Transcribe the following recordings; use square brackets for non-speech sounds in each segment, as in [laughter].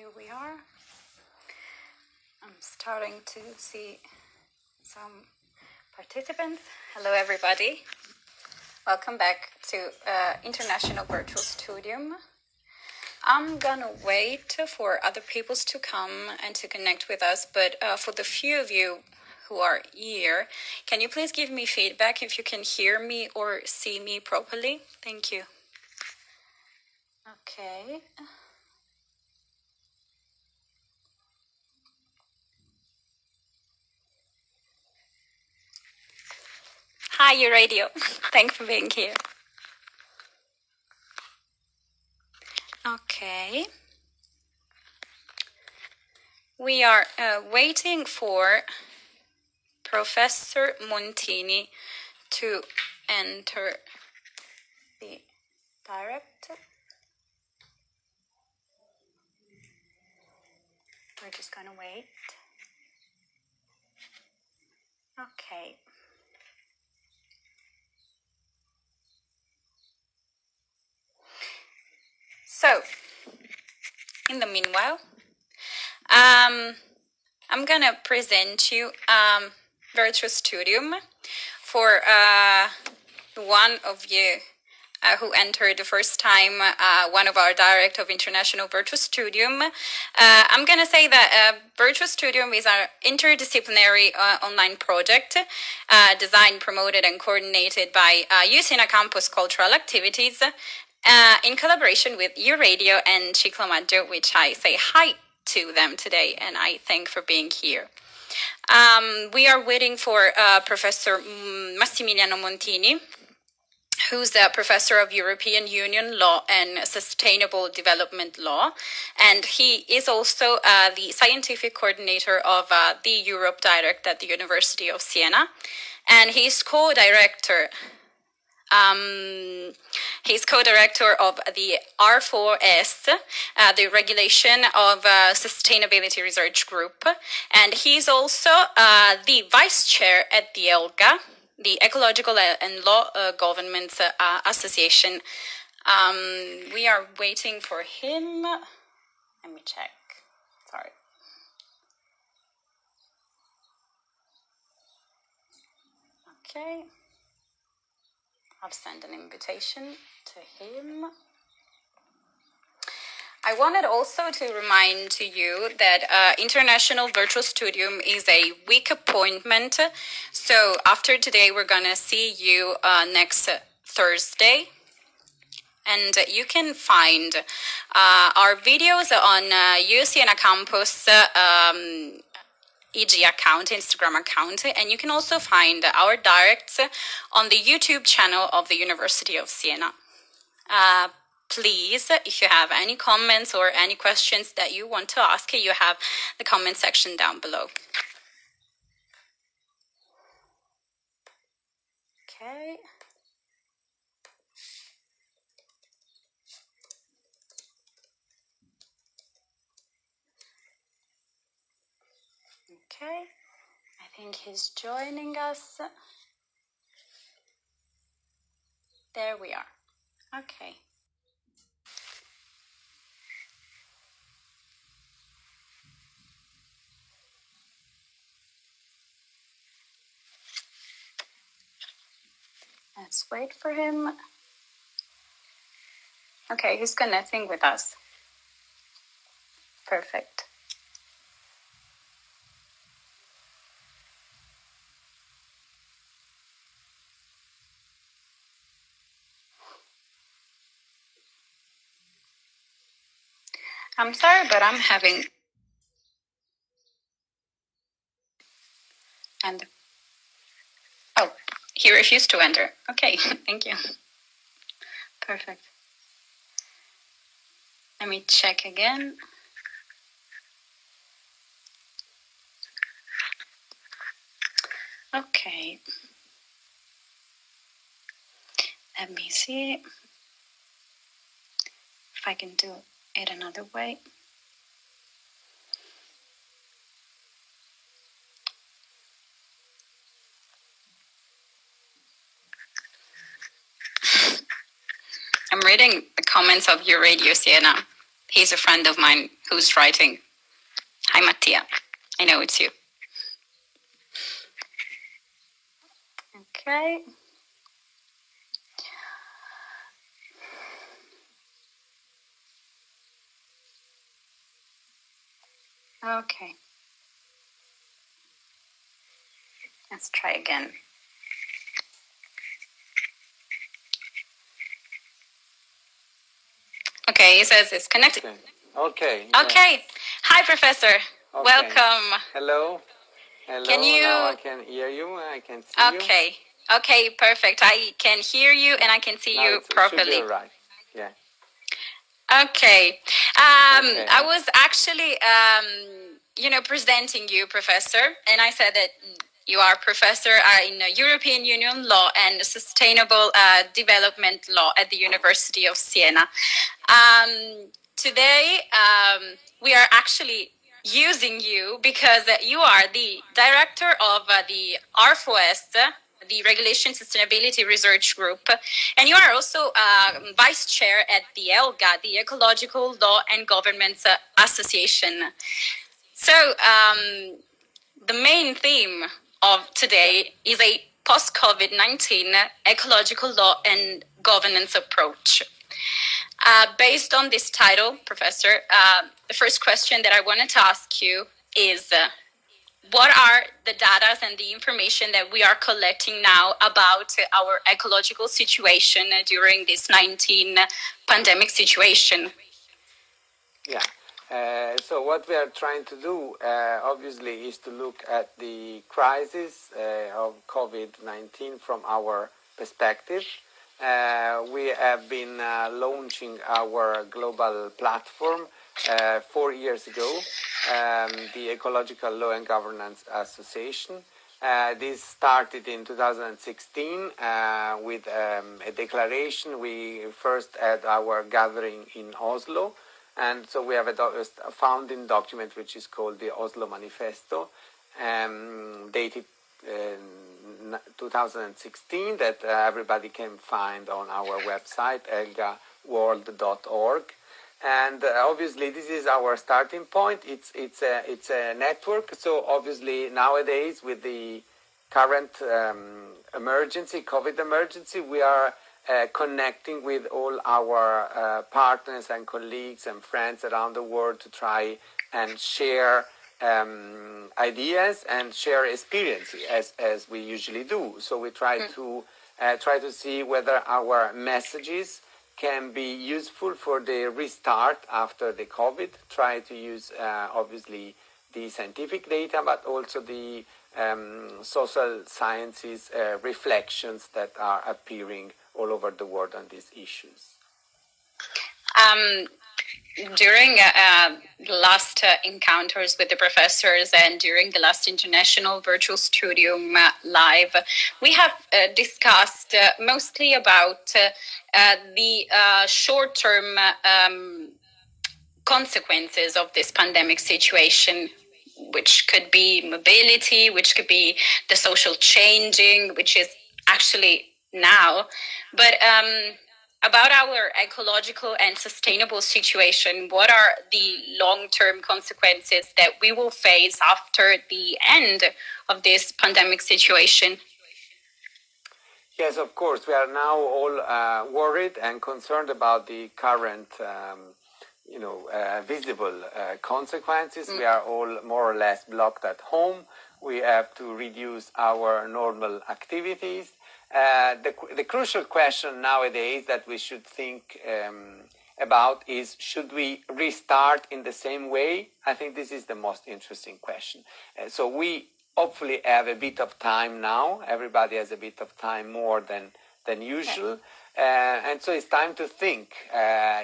here we are. I'm starting to see some participants. Hello, everybody. Welcome back to uh, International Virtual Studium. I'm gonna wait for other peoples to come and to connect with us, but uh, for the few of you who are here, can you please give me feedback if you can hear me or see me properly? Thank you. Okay. Hi, Euradio. [laughs] Thanks for being here. Okay. We are uh, waiting for Professor Montini to enter the direct. We're just gonna wait. Okay. So, in the meanwhile, um, I'm gonna present you um, Virtual Studium for uh, one of you uh, who entered the first time uh, one of our direct of International Virtual Studium. Uh, I'm going to say that uh, Virtual Studium is our interdisciplinary uh, online project uh, designed, promoted, and coordinated by uh, UCNA Campus Cultural Activities uh, in collaboration with Euradio and Ciclomaggio, which I say hi to them today and I thank for being here. Um, we are waiting for uh, Professor Massimiliano Montini, who's a professor of European Union law and sustainable development law. And he is also uh, the scientific coordinator of uh, the Europe Direct at the University of Siena. And he's co director um, he's co-director of the R4S, uh, the Regulation of uh, Sustainability Research Group, and he's also uh, the vice chair at the ELGA, the Ecological and Law uh, Governance uh, Association. Um, we are waiting for him. Let me check. Sorry. Okay. I'll send an invitation to him. I wanted also to remind to you that uh, International Virtual Studium is a week appointment. So after today, we're gonna see you uh, next Thursday. And you can find uh, our videos on uh, UCNA Campus um, EG account, Instagram account, and you can also find our directs on the YouTube channel of the University of Siena. Uh, please, if you have any comments or any questions that you want to ask, you have the comment section down below. Okay. Okay, I think he's joining us. There we are. Okay. Let's wait for him. Okay, he's connecting with us. Perfect. I'm sorry, but I'm having. And. Oh, he refused to enter. Okay, [laughs] thank you. Perfect. Let me check again. Okay. Let me see if I can do it another way. I'm reading the comments of Euradio Siena. he's a friend of mine who's writing. Hi, Mattia. I know it's you. Okay. Okay. Let's try again. Okay, he says it's connected. Okay. Okay. Okay. Hi, Professor. Okay. Welcome. Hello. Hello. Can you- Now I can hear you. I can see you. Okay. Okay, perfect. I can hear you and I can see Now you it should be properly. all right. Yeah. Okay. Um, Okay. I was actually, um, you know, presenting you, Professor, and I said that you are Professor uh, in European Union Law and Sustainable uh, Development Law at the University of Siena. Um, today, um, we are actually using you because you are the director of uh, the R4S, the Regulation Sustainability Research Group, and you are also uh, vice chair at the ELGA, the Ecological Law and Governance uh, Association. So, um, the main theme of today is a post COVID 19 ecological law and governance approach. Uh, based on this title, Professor, uh, the first question that I wanted to ask you is uh, what are the data and the information that we are collecting now about our ecological situation during this 19 pandemic situation? Yeah. Uh, so what we are trying to do, uh, obviously, is to look at the crisis uh, of COVID-19 from our perspective. Uh, we have been uh, launching our global platform uh, four years ago, um, the Ecological Law and Governance Association. Uh, this started in 2016 uh, with um, a declaration. We first had our gathering in Oslo, and so we have a, doc- a founding document which is called the Oslo Manifesto, um, dated uh, 2016 that uh, everybody can find on our website, elgaworld.org. And uh, obviously, this is our starting point. It's it's a it's a network. So obviously, nowadays with the current um, emergency, COVID emergency, we are uh, connecting with all our uh, partners and colleagues and friends around the world to try and share um, ideas and share experiences as, as we usually do. So we try to uh, try to see whether our messages can be useful for the restart after the COVID. Try to use uh, obviously the scientific data, but also the um, social sciences uh, reflections that are appearing all over the world on these issues. Um, during uh, last uh, encounters with the professors and during the last international virtual studium uh, live, we have uh, discussed uh, mostly about uh, the short term um, consequences of this pandemic situation. Which could be mobility, which could be the social changing, which is actually now. But um, about our ecological and sustainable situation, what are the long term consequences that we will face after the end of this pandemic situation? Yes, of course. We are now all uh, worried and concerned about the current, um, you know, uh, visible uh, consequences. We are all more or less blocked at home. We have to reduce our normal activities. Uh, the, the crucial question nowadays that we should think um, about is should we restart in the same way? I think this is the most interesting question. Uh, so we hopefully have a bit of time now. Everybody has a bit of time more than, than usual. Uh, and so it's time to think, uh,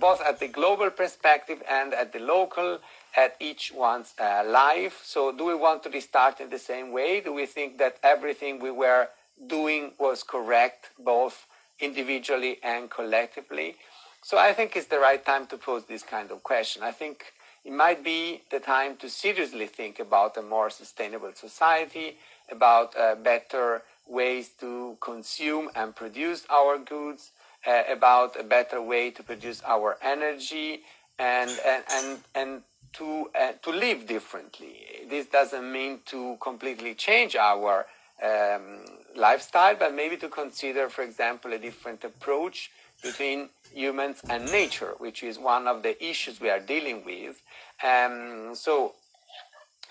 both at the global perspective and at the local, at each one's uh, life. So, do we want to restart in the same way? Do we think that everything we were doing was correct, both individually and collectively? So, I think it's the right time to pose this kind of question. I think it might be the time to seriously think about a more sustainable society, about uh, better ways to consume and produce our goods, uh, about a better way to produce our energy, and and and, and to uh, to live differently. This doesn't mean to completely change our um, lifestyle, but maybe to consider, for example, a different approach between humans and nature, which is one of the issues we are dealing with. Um, so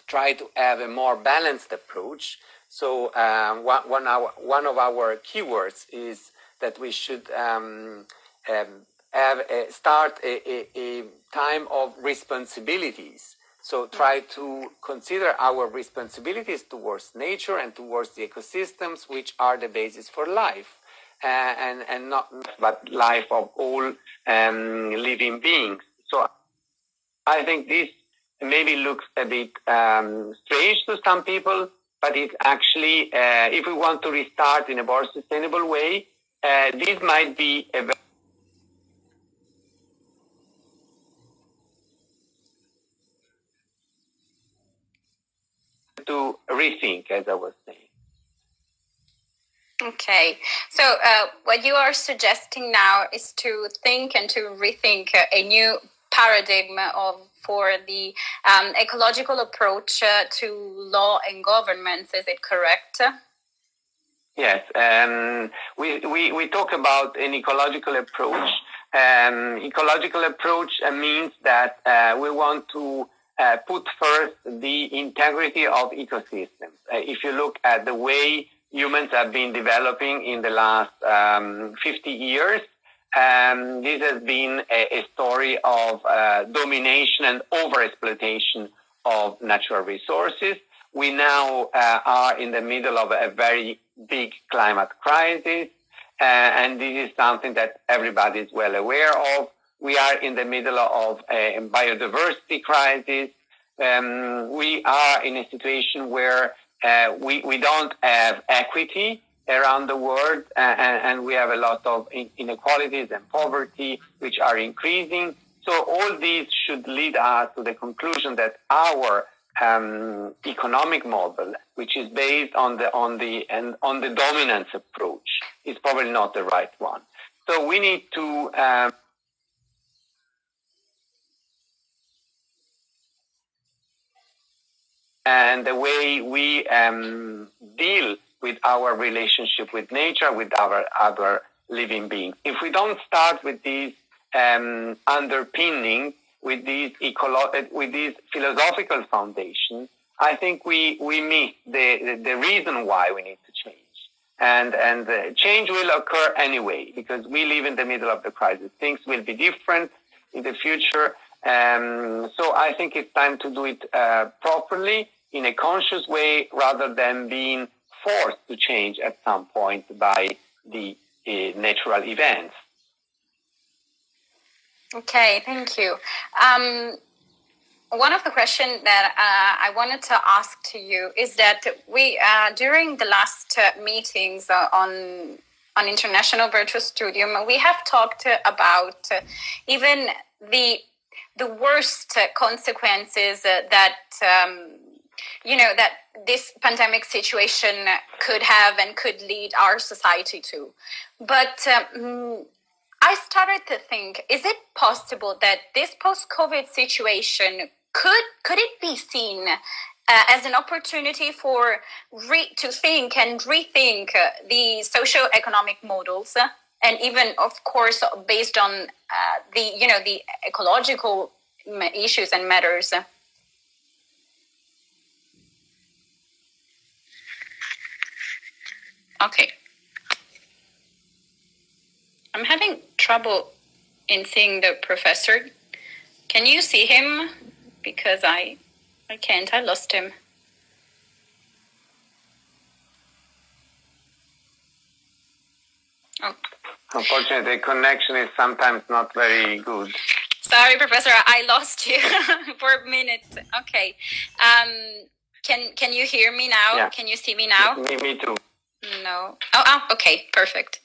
try to have a more balanced approach. So um, one, one, our, one of our keywords is that we should um, um, have a, start a, a, a time of responsibilities. So try to consider our responsibilities towards nature and towards the ecosystems, which are the basis for life. Uh, and, and not but life of all um, living beings. So I think this maybe looks a bit um, strange to some people, but it's actually, uh, if we want to restart in a more sustainable way, uh, this might be a to rethink, as I was saying. Okay, so uh, what you are suggesting now is to think and to rethink a new paradigm of for the um, ecological approach uh, to law and governance. Is it correct? Yes, um, we, we, we talk about an ecological approach. Um, ecological approach uh, means that uh, we want to uh, put first the integrity of ecosystems. Uh, if you look at the way humans have been developing in the last um, 50 years, um, this has been a, a story of uh, domination and overexploitation of natural resources. We now uh, are in the middle of a very big climate crisis, uh, and this is something that everybody is well aware of. We are in the middle of a biodiversity crisis. Um, we are in a situation where uh, we, we don't have equity around the world, uh, and, and, we have a lot of inequalities and poverty, which are increasing. So all these should lead us to the conclusion that our um, economic model, which is based on the on the and on the dominance approach, is probably not the right one. So we need to um, and the way we um, deal with our relationship with nature, with our other living beings. If we don't start with these um, underpinning, with these ecolo- with these philosophical foundations, I think we we miss the, the, the reason why we need to change. And and uh, change will occur anyway because we live in the middle of the crisis. Things will be different in the future. Um, so I think it's time to do it uh, properly in a conscious way rather than being forced to change at some point by the uh, natural events. Okay, thank you. Um, one of the questions that uh, I wanted to ask to you is that we, uh, during the last uh, meetings uh, on on International Virtual Studium, we have talked about uh, even the the worst consequences that um, you know that this pandemic situation could have and could lead our society to. But um, i started to think is it possible that this post-covid situation could could it be seen uh, as an opportunity for re- to think and rethink uh, the socio-economic models and even of course based on uh, the you know the ecological issues and matters Okay. I'm having trouble in seeing the professor. Can you see him? Because I I can't. I lost him. Oh. Unfortunately, the connection is sometimes not very good. Sorry, Professor, I lost you [laughs] for a minute. Okay. Um, can can you hear me now? Yeah. Can you see me now? Me, me too. No. Oh, oh, okay, perfect.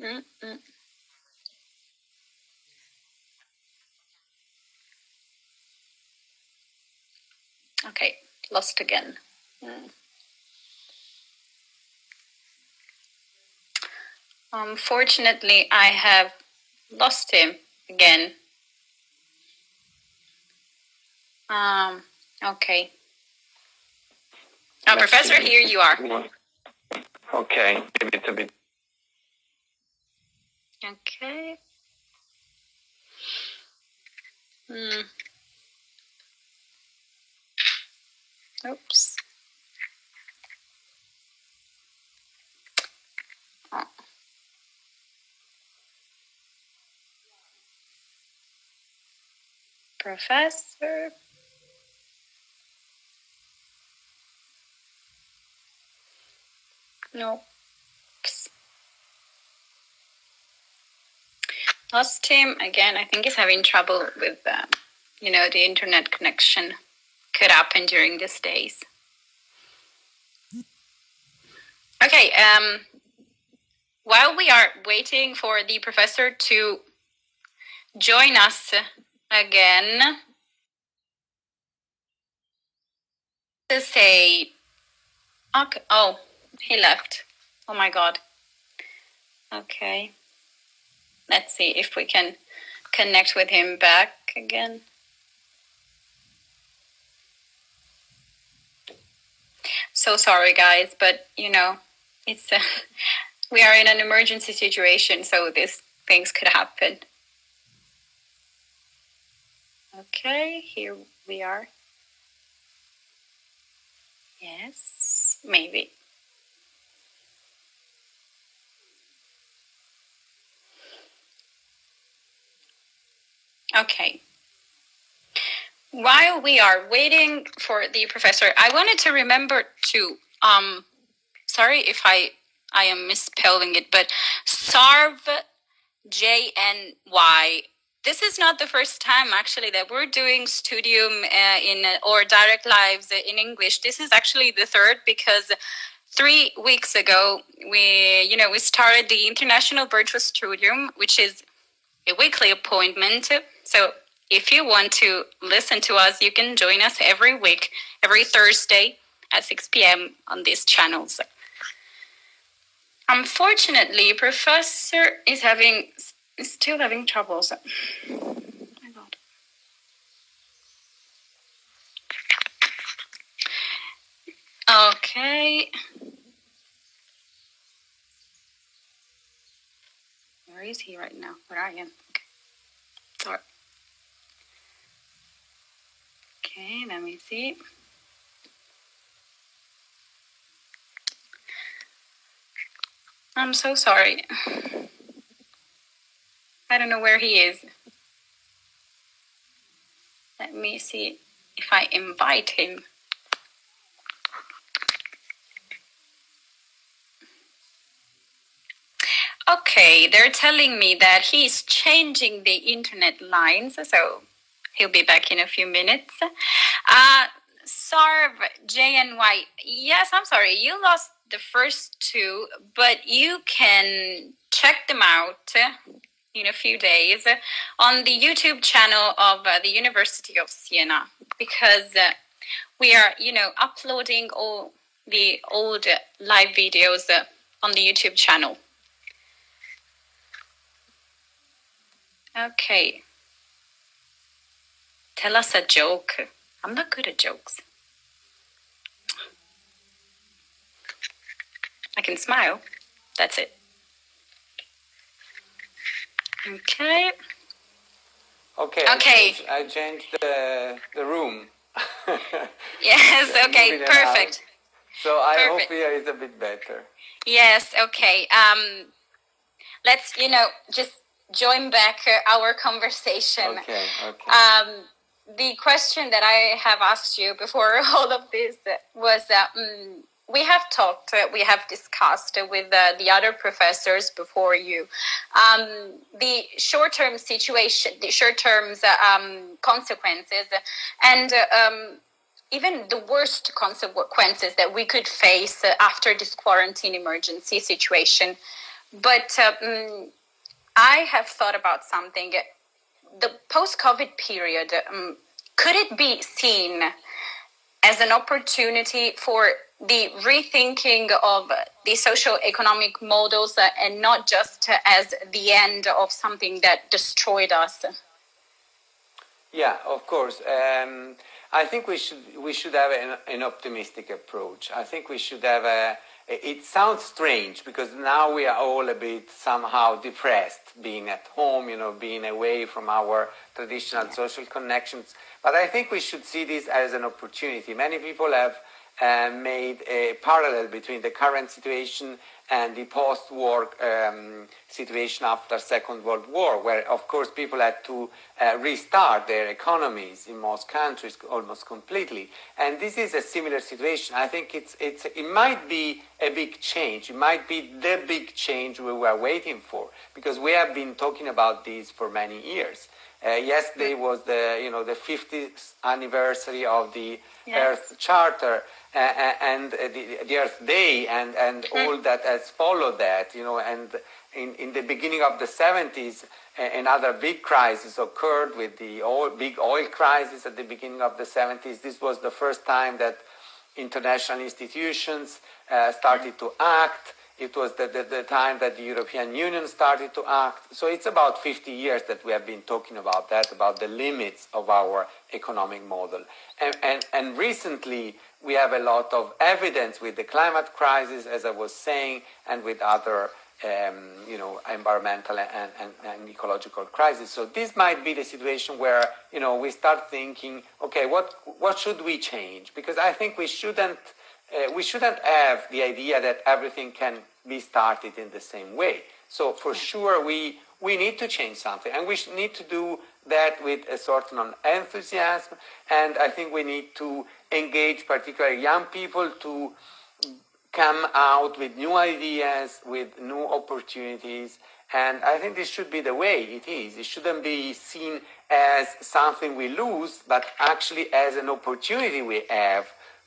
Mm Okay, lost again. Mm. Unfortunately, I have lost him again. Um, okay. Now, Professor, here you are. Okay, give it a bit. Okay. Hmm. Oops. Professor. No. Lost him again. I think he's having trouble with, uh, you know, the internet connection. Could happen during these days. Okay. Um, while we are waiting for the professor to join us again, to say, okay. Oh, he left. Oh my god. Okay. Let's see if we can connect with him back again. So sorry, guys, but you know, it's uh, [laughs] we are in an emergency situation, so these things could happen. Okay, here we are. Yes, maybe. Okay. While we are waiting for the professor, I wanted to remember to um sorry if I I am misspelling it, but Sarv J N Y. This is not the first time actually that we're doing studium uh, in or direct lives in English. This is actually the third because three weeks ago we you know we started the International Virtual Studium, which is a weekly appointment so if you want to listen to us, you can join us every week, every Thursday at 6 p.m. on these channels. Unfortunately, Professor is having is still having troubles. Okay. Where is he right now? Where are you? Okay. Sorry. Okay, let me see. I'm so sorry. I don't know where he is. Let me see if I invite him. Okay, they're telling me that he's changing the internet lines, so He'll be back in a few minutes. Uh, Sarv JNY. Yes, I'm sorry. You lost the first two, but you can check them out in a few days on the YouTube channel of uh, the University of Siena because uh, we are, you know, uploading all the old live videos uh, on the YouTube channel. Okay. Tell us a joke. I'm not good at jokes. I can smile. That's it. Okay. Okay. Okay. I changed, the, the room. [laughs] yes, [laughs] okay, perfect. So I perfect. hope here is a bit better. Yes, okay. Um, let's, you know, just join back our conversation. Okay, okay. Um, the question that I have asked you before [laughs] all of this was that um, we have talked, uh, we have discussed with uh, the other professors before you um, the short term situation, the short term um, consequences, and um, even the worst consequences that we could face after this quarantine emergency situation. But um, I have thought about something the post COVID period, um, could it be seen as an opportunity for the rethinking of the social economic models and not just as the end of something that destroyed us. Yeah, of course. Um, I think we should we should have an, an, optimistic approach. I think we should have a. It sounds strange because now we are all a bit somehow depressed, being at home, you know, being away from our traditional social connections. But I think we should see this as an opportunity. Many people have uh, made a parallel between the current situation and the post-war um, situation after Second World War, where of course people had to uh, restart their economies in most countries almost completely. And this is a similar situation. I think it's, it's, it might be a big change. It might be the big change we were waiting for, because we have been talking about this for many years. Uh, yesterday was the, you know, the 50th anniversary of the yes. Earth Charter, and the, the, Earth Day and, and mm. all that has followed that, you know, and in, in the beginning of the 70s, another big crisis occurred with the oil, big oil crisis at the beginning of the 70s. This was the first time that international institutions uh, started to act. It was the, the, the, time that the European Union started to act. So it's about 50 years that we have been talking about that, about the limits of our economic model. And, and, and recently, we have a lot of evidence with the climate crisis, as I was saying, and with other um, you know, environmental and, and, and, ecological crisis. So this might be the situation where, you know, we start thinking, okay, what, what should we change? Because I think we shouldn't, uh, we shouldn't have the idea that everything can be started in the same way. So for sure, we, we need to change something and we need to do that with a certain enthusiasm. And I think we need to engage particularly young people to come out with new ideas, with new opportunities. And I think this should be the way it is. It shouldn't be seen as something we lose, but actually as an opportunity we have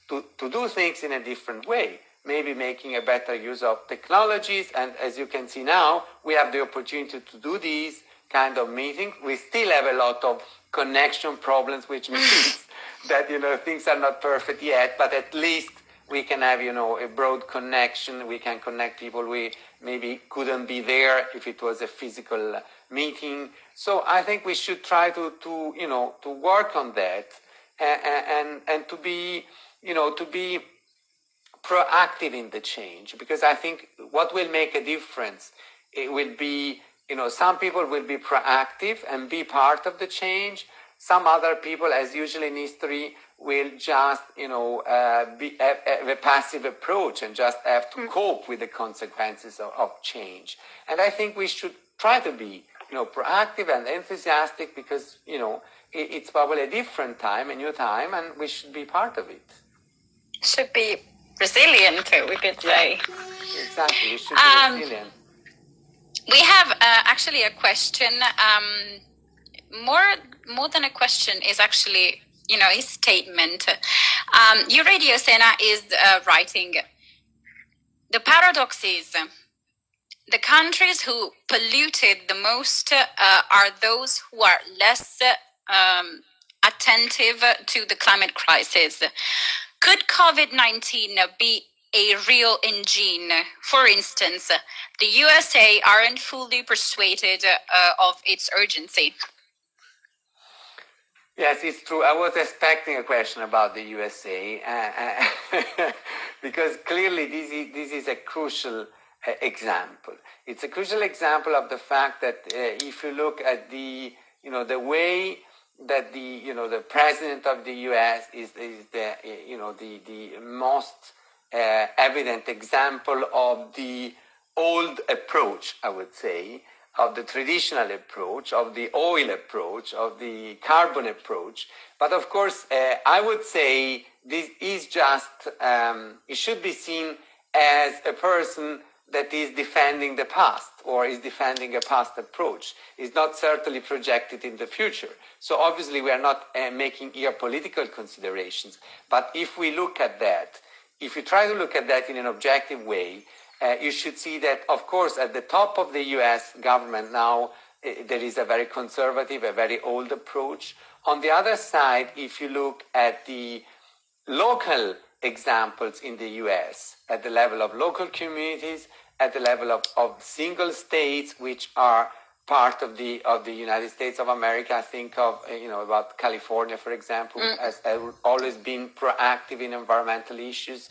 to, to do things in a different way. Maybe making a better use of technologies. And as you can see now, we have the opportunity to do these kind of meetings. We still have a lot of connection problems, which means that you know things are not perfect yet, but at least we can have you know a broad connection. We can connect people we maybe couldn't be there if it was a physical meeting. So I think we should try to to you know to work on that and and, and to be you know to be proactive in the change because I think what will make a difference it will be you know some people will be proactive and be part of the change some other people, as usually in history, will just, you know, uh, be, have, have, a passive approach and just have to mm. cope with the consequences of, of, change. And I think we should try to be, you know, proactive and enthusiastic because, you know, it, it's probably a different time, a new time, and we should be part of it. Should be resilient, we could say. Exactly, we should be um, resilient. We have uh, actually a question. Um, more more than a question is actually you know a statement. Um, Radio Siena is uh, writing. The paradox is the countries who polluted the most uh, are those who are less um, attentive to the climate crisis. Could COVID 19 be a real engine? For instance, the USA aren't fully persuaded uh, of its urgency. Yes, it's true. I was expecting a question about the USA uh, uh [laughs] because clearly this is, this is a crucial uh, example. It's a crucial example of the fact that if you look at the, you know, the way that the, you know, the president of the U.S. is, is the, you know, the, the most evident example of the old approach, I would say, of the traditional approach, of the oil approach, of the carbon approach. But of course, uh, I would say this is just, um, it should be seen as a person that is defending the past or is defending a past approach is not certainly projected in the future. So obviously we are not uh, making here political considerations. But if we look at that, if you try to look at that in an objective way, uh, you should see that, of course, at the top of the US government now, uh, there is a very conservative, a very old approach. On the other side, if you look at the local examples in the US at the level of local communities, at the level of, of single states, which are part of the of the United States of America. I think of you know about California, for example, mm. has, always been proactive in environmental issues.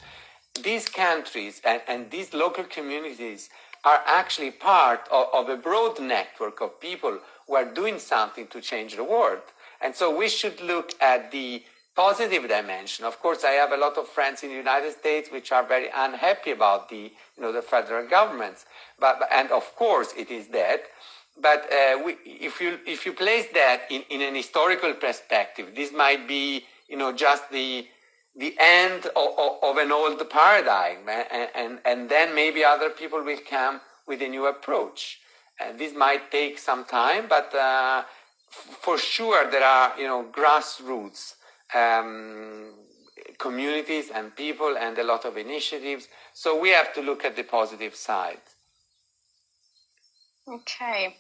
These countries and, and these local communities are actually part of, of a broad network of people who are doing something to change the world. And so we should look at the positive dimension. Of course, I have a lot of friends in the United States which are very unhappy about the, you know, the federal governments. But, and of course, it is that. But uh, we, if you if you place that in, in an historical perspective, this might be, you know, just the the end of, of, of an old paradigm, and, and, and then maybe other people will come with a new approach. And this might take some time, but uh, for sure there are, you know, grassroots um, communities and people and a lot of initiatives. So we have to look at the positive side. Okay.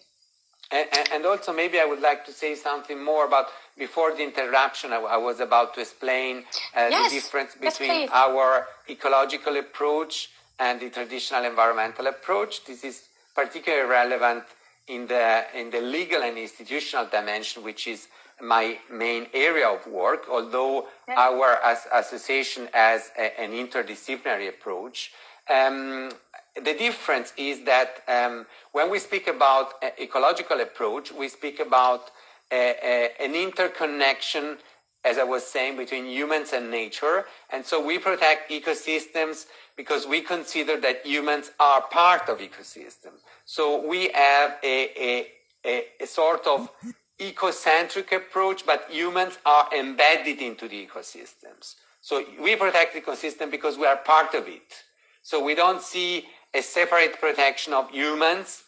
And, and, also, maybe I would like to say something more about before the interruption. I, I was about to explain uh, yes. the difference between yes, our ecological approach and the traditional environmental approach. This is particularly relevant in the in the legal and institutional dimension, which is my main area of work, although yes. our as, association has a, an interdisciplinary approach. Um, the difference is that um, when we speak about uh, ecological approach, we speak about a, a, an interconnection, as I was saying, between humans and nature. And so we protect ecosystems because we consider that humans are part of ecosystems. So we have a, a, a sort of ecocentric approach, but humans are embedded into the ecosystems. So we protect the ecosystem because we are part of it. So we don't see a separate protection of humans,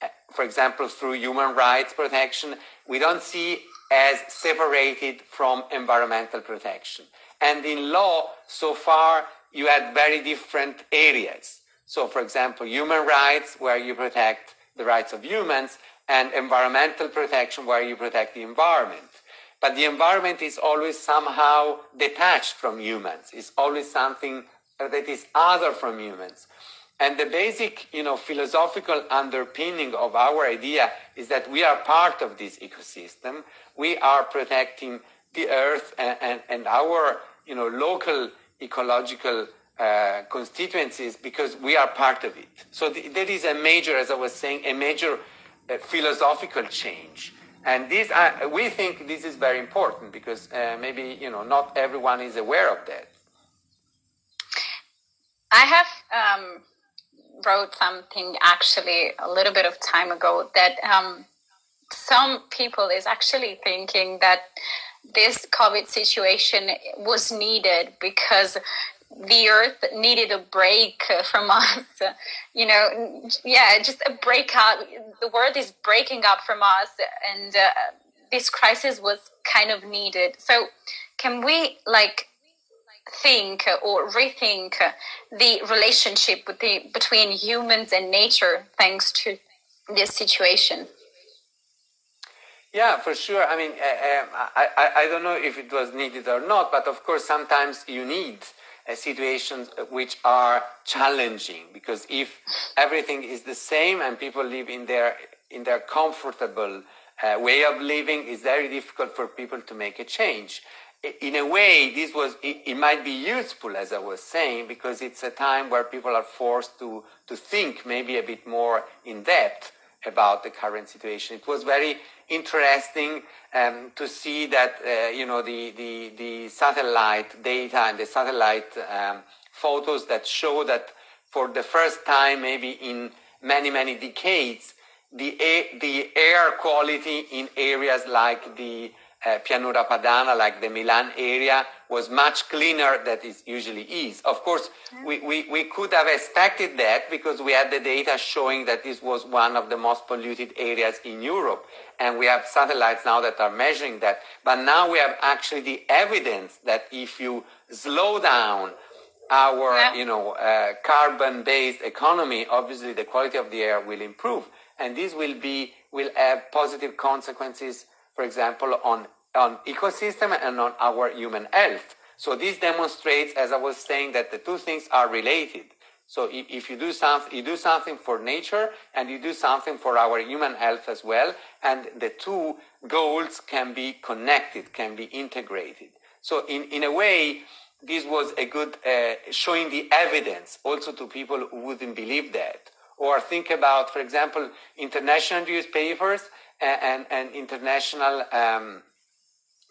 eh, for example, through human rights protection. We don't see as separated from environmental protection. And in law, so far, you had very different areas. So, for example, human rights, where you protect the rights of humans, and environmental protection where you protect the environment. But the environment is always somehow detached from humans. It's always something uh, that is other from humans. And the basic, you know, philosophical underpinning of our idea is that we are part of this ecosystem. We are protecting the earth and, and, and our, you know, local ecological uh, constituencies because we are part of it. So th- that is a major, as I was saying, a major a philosophical change. And this, uh, we think this is very important because uh, maybe you know not everyone is aware of that. I have um, wrote something actually a little bit of time ago that um, some people is actually thinking that this COVID situation was needed because the earth needed a break from [laughs] us you know yeah just a breakout. The world is breaking up from us and uh, this crisis was kind of needed. So can we like think or rethink the relationship the, between humans and nature thanks to this situation yeah, for sure. I mean, uh, um, I, I, I don't know if it was needed or not, but of course, sometimes you need uh, situations which are challenging because if everything is the same and people live in their in their comfortable uh, way of living it's very difficult for people to make a change in a way this was it, it, might be useful as i was saying because it's a time where people are forced to to think maybe a bit more in depth about the current situation. It was very interesting um, to see that uh, you know the, the, the satellite data and the satellite um, photos that show that for the first time maybe in many many decades the the air quality in areas like the uh, Pianura Padana, like the Milan area, was much cleaner than it usually is. Of course, we, we, we could have expected that because we had the data showing that this was one of the most polluted areas in Europe. And we have satellites now that are measuring that. But now we have actually the evidence that if you slow down our, yeah. you know, uh, carbon-based economy, obviously the quality of the air will improve. And this will be, will have positive consequences for example, on, on ecosystem and on our human health. So this demonstrates, as I was saying, that the two things are related. So if, you do something, you do something for nature and you do something for our human health as well, and the two goals can be connected, can be integrated. So in, in a way, this was a good uh, showing the evidence also to people who wouldn't believe that. Or think about, for example, international newspapers and, international um,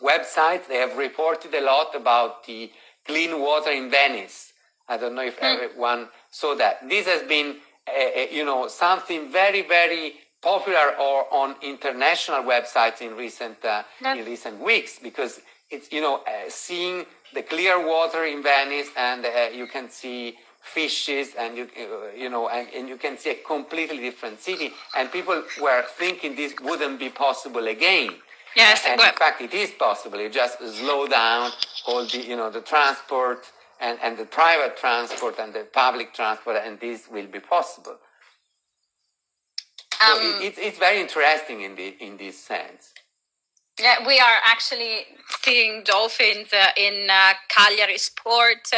websites. They have reported a lot about the clean water in Venice. I don't know if mm. everyone saw that. This has been, uh, you know, something very, very popular or on international websites in recent uh, in recent weeks because it's you know uh, seeing the clear water in Venice and uh, you can see fishes and you you know and, and, you can see a completely different city. And people were thinking this wouldn't be possible again. Yes and in fact it is possible. You just slow down all the you know the transport and, and the private transport and the public transport and this will be possible. Um, so it, it's, it's very interesting in the in this sense yeah, we are actually seeing dolphins uh, in uh, Cagliari's port.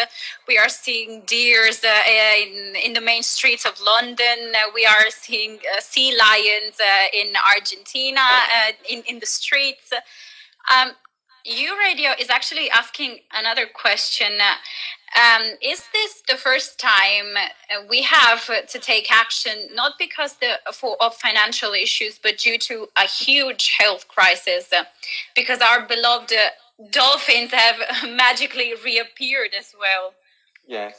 We are seeing deers uh, in in the main streets of London. Uh, we are seeing uh, sea lions in Argentina in in the streets. Um, Radio is actually asking another question. Um, is this the first time uh, we have to take action, not because the, for, of financial issues, but due to a huge health crisis? Because our beloved uh, dolphins have [laughs] magically reappeared as well. Yes.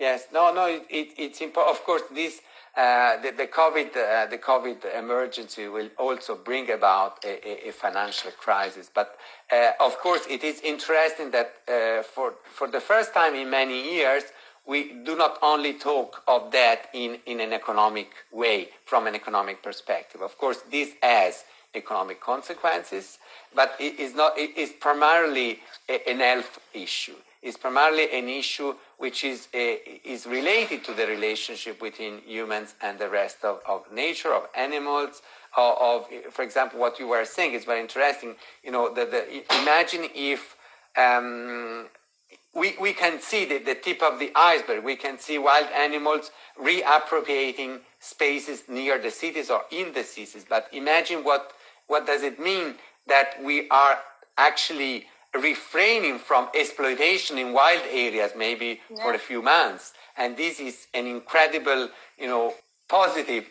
Yes. No. No. It, it, it's important. Of course, this uh, the, the, COVID, uh, the COVID emergency will also bring about a, a financial crisis. But uh, of course, it is interesting that uh, for, for the first time in many years, we do not only talk of that in, in an economic way, from an economic perspective. Of course, this has economic consequences, but it is, not, it is primarily a, an health issue. It's primarily an issue which is, a, is related to the relationship between humans and the rest of, of nature, of animals, of, of, for example, what you were saying is very interesting. You know, the, the, imagine if um, we, we can see the, the tip of the iceberg. We can see wild animals reappropriating spaces near the cities or in the cities. But imagine what, what does it mean that we are actually refraining from exploitation in wild areas maybe yeah. for a few months and this is an incredible you know positive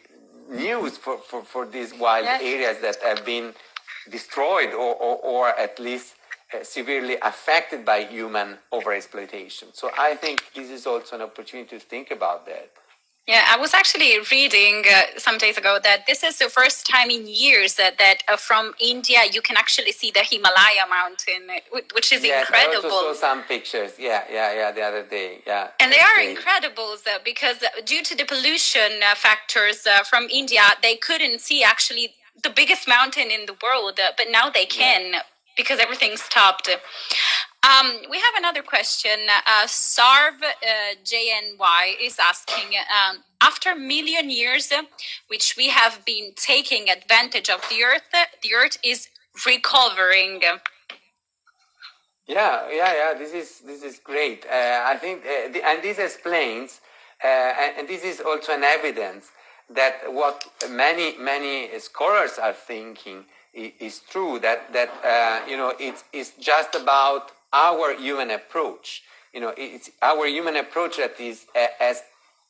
news for, for, for these wild yes. areas that have been destroyed or, or, or at least uh, severely affected by human overexploitation so i think this is also an opportunity to think about that yeah, I was actually reading uh, some days ago that this is the first time in years that, that uh, from India you can actually see the Himalaya mountain, uh, which is yes, incredible. I also saw some pictures. Yeah, yeah, yeah, the other day. Yeah. And they are great. incredible uh, because due to the pollution uh, factors uh, from India, they couldn't see actually the biggest mountain in the world, but now they can. Yeah because everything stopped. Um, we have another question. Uh, Sarv uh, JNY is asking um, After million years, which we have been taking advantage of the earth, the earth is recovering. Yeah, yeah, yeah. This is this is great. Uh, I think, uh, the, and this explains, uh, and, this is also an evidence that what many many scholars are thinking is true that that uh, you know it's it's just about our human approach. You know, it's our human approach that is uh, has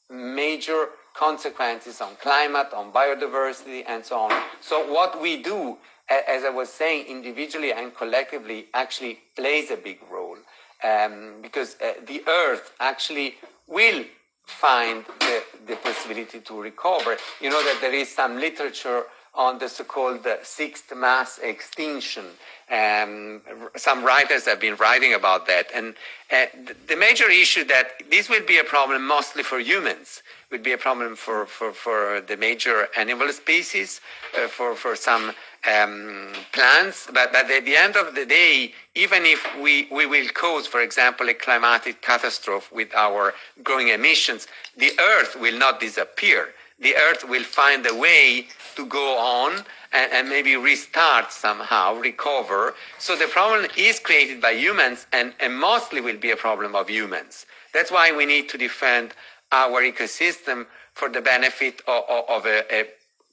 major consequences on climate, on biodiversity, and so on. So what we do, as I was saying, individually and collectively, actually plays a big role um, because uh, the Earth actually will find the, the possibility to recover. You know that there is some literature on the so-called sixth mass extinction. Um, some writers have been writing about that. And uh, the major issue that this will be a problem mostly for humans, would be a problem for, for, for the major animal species, uh, for, for some um, plants. But, but at the end of the day, even if we, we will cause, for example, a climatic catastrophe with our growing emissions, the Earth will not disappear the Earth will find a way to go on and, and, maybe restart somehow, recover. So the problem is created by humans and, and mostly will be a problem of humans. That's why we need to defend our ecosystem for the benefit of, of, of a, a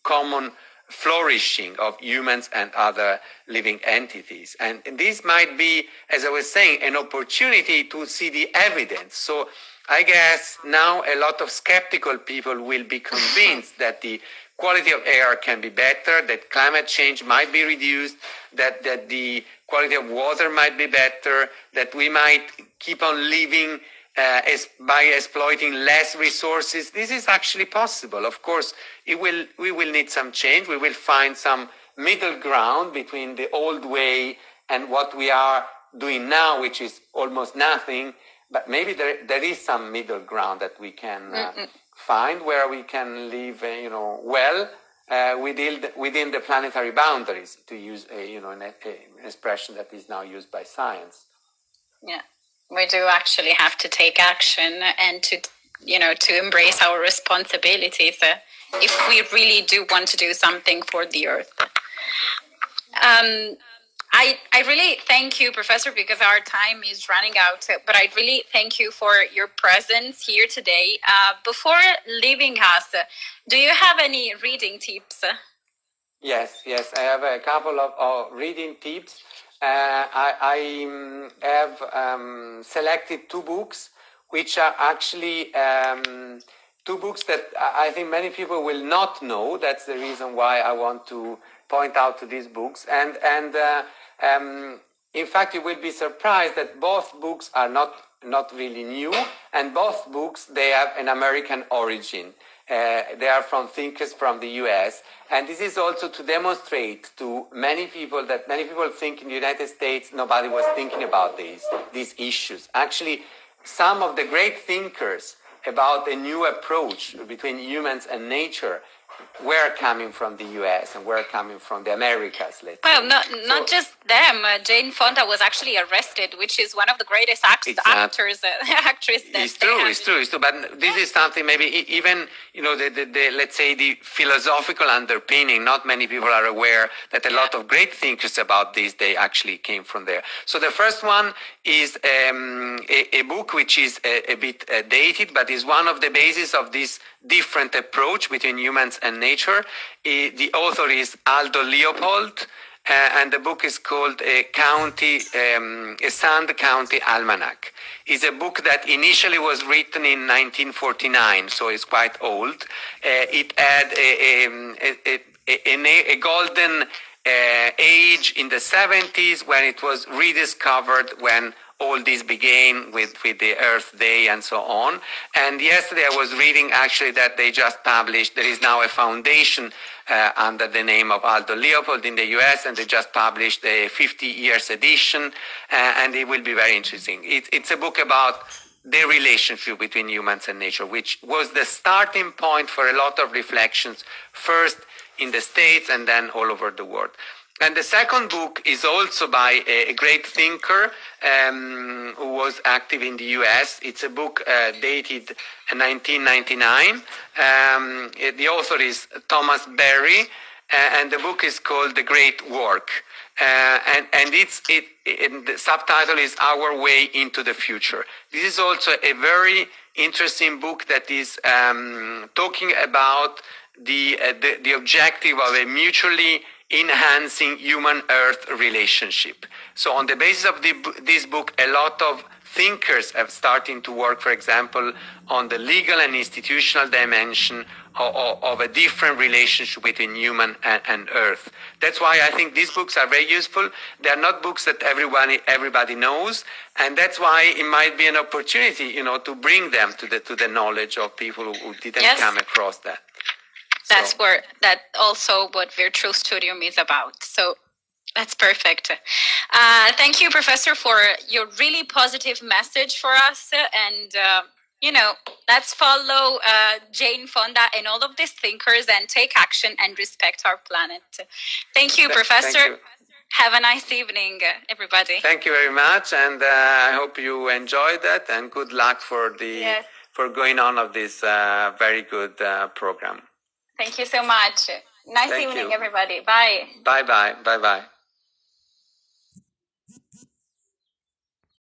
common flourishing of humans and other living entities. And, and this might be, as I was saying, an opportunity to see the evidence. So I guess now a lot of skeptical people will be convinced that the quality of air can be better, that climate change might be reduced, that, that the quality of water might be better, that we might keep on living uh, by exploiting less resources. This is actually possible. Of course, it will, we will need some change. We will find some middle ground between the old way and what we are doing now, which is almost nothing but maybe there, there is some middle ground that we can uh, find where we can live, uh, you know, well uh, within, the, within the planetary boundaries, to use a, you know, an, an expression that is now used by science. Yeah, we do actually have to take action and to, you know, to embrace our responsibilities uh, if we really do want to do something for the Earth. Um, I, I really thank you, Professor, because our time is running out. But I really thank you for your presence here today. Uh, before leaving us, do you have any reading tips? Yes, yes, I have a couple of reading tips. Uh, I, I um, have um, selected two books, which are actually um, two books that I think many people will not know. That's the reason why I want to point out to these books. And, and uh, um, in fact, you will be surprised that both books are not, not really new, and both books, they have an American origin. Uh, they are from thinkers from the US. And this is also to demonstrate to many people that many people think in the United States nobody was thinking about these, these issues. Actually, some of the great thinkers about a new approach between humans and nature were coming from the US and were coming from the Americas. Let's well, say. not, not so, just them. Uh, Jane Fonda was actually arrested, which is one of the greatest act- actors, uh, [laughs] actress It's true, it's true, it's true. But this is something maybe even, you know, the, the, the, let's say the philosophical underpinning, not many people are aware that a lot of great thinkers about this, they actually came from there. So the first one is um, a, a, book which is a, a bit uh, dated, but is one of the bases of this different approach between humans and nature. The author is Aldo Leopold, uh, and the book is called a County, um, a Sand County Almanac. It's a book that initially was written in 1949, so it's quite old. Uh, it had a, a, a, a golden uh, age in the 70s when it was rediscovered when all this began with, with the Earth Day and so on. And yesterday I was reading actually that they just published, there is now a foundation uh, under the name of Aldo Leopold in the US, and they just published a 50 years edition, uh, and it will be very interesting. It, it's a book about the relationship between humans and nature, which was the starting point for a lot of reflections, first in the States and then all over the world. And the second book is also by a, a great thinker um, who was active in the US. It's a book uh, dated 1999. Um, the author is Thomas Berry, uh, and the book is called The Great Work. Uh, and and it's it, the subtitle is Our Way into the Future. This is also a very interesting book that is um, talking about the, uh, the the objective of a mutually enhancing human earth relationship. So on the basis of the, this book, a lot of thinkers have started to work, for example, on the legal and institutional dimension of, of, of a different relationship between human and, and, earth. That's why I think these books are very useful. They are not books that everybody, everybody knows. And that's why it might be an opportunity, you know, to bring them to the, to the knowledge of people who, who didn't yes. come across that that's so. where that also what virtual studium is about so that's perfect uh, thank you professor for your really positive message for us and uh, you know let's follow uh, jane fonda and all of these thinkers and take action and respect our planet thank you professor thank you. Have a nice evening, everybody. Thank you very much, and uh, I hope you enjoyed that. And good luck for the yes. for going on of this uh, very good uh, program. Thank you so much. Nice Thank evening, you. everybody. Bye. Bye bye. Bye bye.